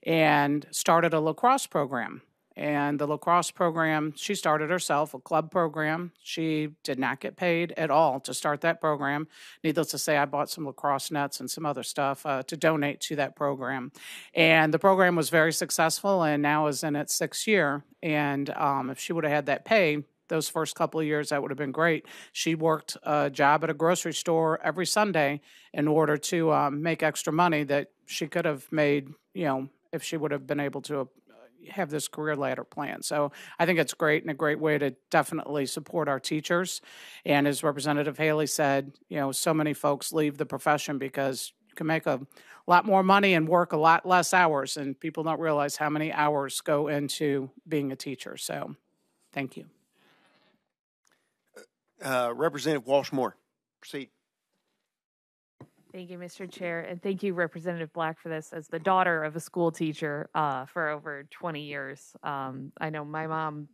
and started a lacrosse program. And the lacrosse program, she started herself, a club program. She did not get paid at all to start that program. Needless to say, I bought some lacrosse nets and some other stuff uh, to donate to that program. And the program was very successful and now is in its sixth year. And um, if she would have had that pay, those first couple of years, that would have been great. She worked a job at a grocery store every Sunday in order to um, make extra money that she could have made, you know, if she would have been able to uh, have this career ladder plan. So I think it's great and a great way to definitely support our teachers. And as Representative Haley said, you know, so many folks leave the profession because you can make a lot more money and work a lot less hours, and people don't realize how many hours go into being a teacher. So thank you. Uh, Representative Walsh Walshmore, proceed. Thank you, Mr. Chair, and thank you, Representative Black, for this. As the daughter of a school teacher uh, for over 20 years, um, I know my mom.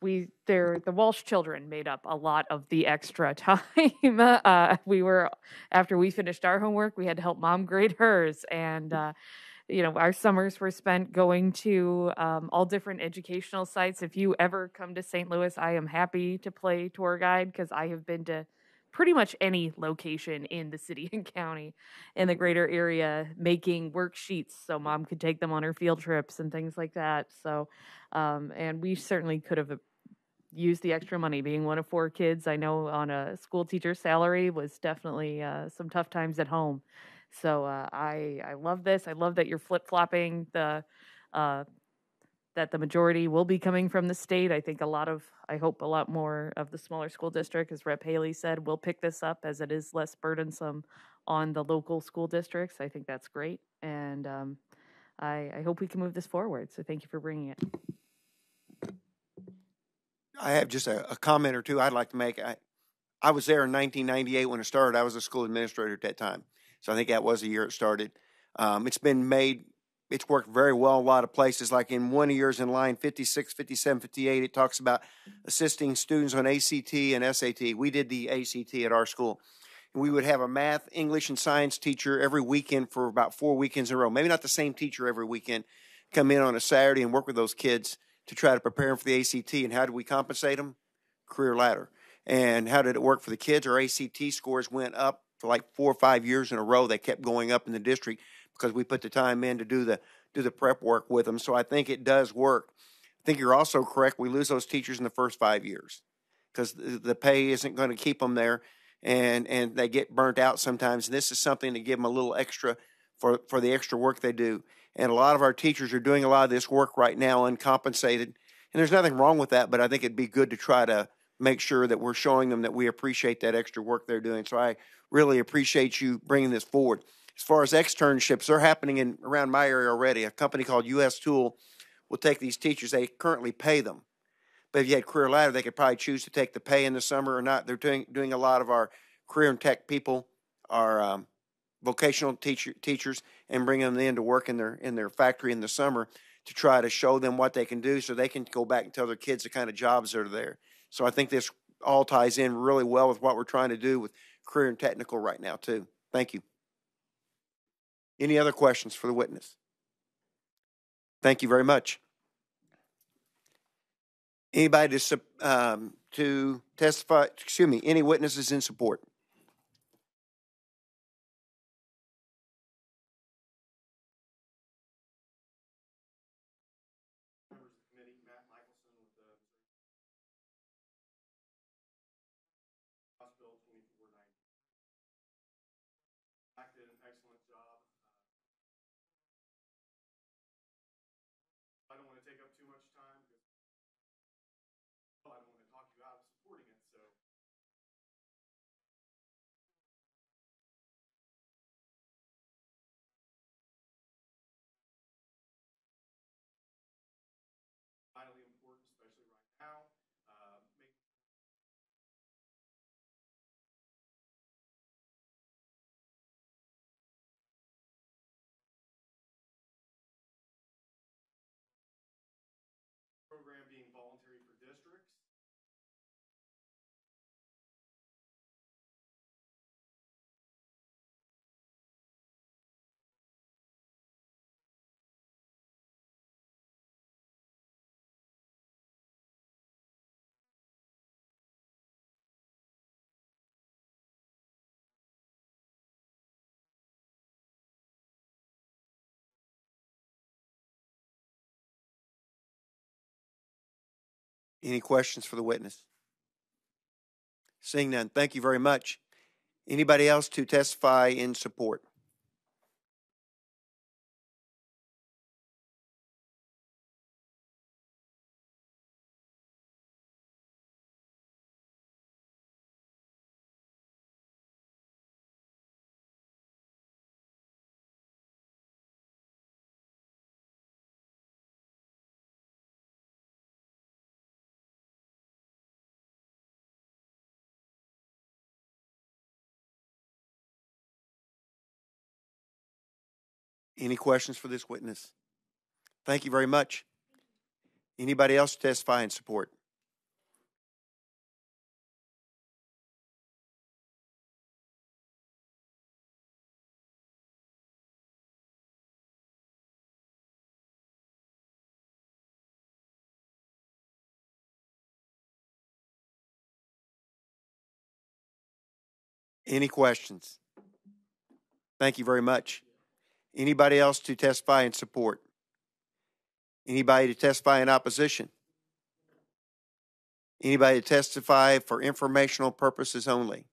We there the Walsh children made up a lot of the extra time. uh, we were after we finished our homework, we had to help mom grade hers, and uh, you know our summers were spent going to um, all different educational sites. If you ever come to St. Louis, I am happy to play tour guide because I have been to pretty much any location in the city and county in the greater area making worksheets so mom could take them on her field trips and things like that so um, and we certainly could have uh, used the extra money being one of four kids i know on a school teacher salary was definitely uh, some tough times at home so uh, i i love this i love that you're flip-flopping the uh, that the majority will be coming from the state. I think a lot of, I hope a lot more of the smaller school district, as Rep. Haley said, will pick this up as it is less burdensome on the local school districts. I think that's great. And um, I, I hope we can move this forward. So thank you for bringing it. I have just a, a comment or two I'd like to make. I, I was there in 1998 when it started. I was a school administrator at that time. So I think that was the year it started. Um, it's been made, it's worked very well a lot of places. Like in one of yours in line 56, 57, 58, it talks about assisting students on ACT and SAT. We did the ACT at our school. We would have a math, English, and science teacher every weekend for about four weekends in a row. Maybe not the same teacher every weekend. Come in on a Saturday and work with those kids to try to prepare them for the ACT. And how did we compensate them? Career ladder. And how did it work for the kids? Our ACT scores went up for like four or five years in a row. They kept going up in the district because we put the time in to do the do the prep work with them. So I think it does work. I think you're also correct. We lose those teachers in the first five years because the, pay isn't going to keep them there, and and they get burnt out sometimes. And this is something to give them a little extra for for the extra work they do. And a lot of our teachers are doing a lot of this work right now uncompensated, and there's nothing wrong with that. But I think it'd be good to try to make sure that we're showing them that we appreciate that extra work they're doing. So I really appreciate you bringing this forward. As far as externships, they're happening in around my area already. A company called US Tool will take these teachers. They currently pay them, but if you had career ladder, they could probably choose to take the pay in the summer or not. They're doing doing a lot of our career and tech people, our um, vocational teacher, teachers, and bring them in to work in their in their factory in the summer to try to show them what they can do, so they can go back and tell their kids the kind of jobs that are there. So I think this all ties in really well with what we're trying to do with career and technical right now too. Thank you. Any other questions for the witness? Thank you very much. Anybody to, um, to testify, excuse me, any witnesses in support? Any questions for the witness? Seeing none, thank you very much. Anybody else to testify in support? Any questions for this witness? Thank you very much. Anybody else testify in support? Any questions? Thank you very much. Anybody else to testify in support? Anybody to testify in opposition? Anybody to testify for informational purposes only?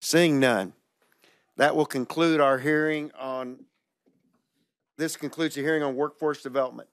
Seeing none, that will conclude our hearing on, this concludes the hearing on workforce development.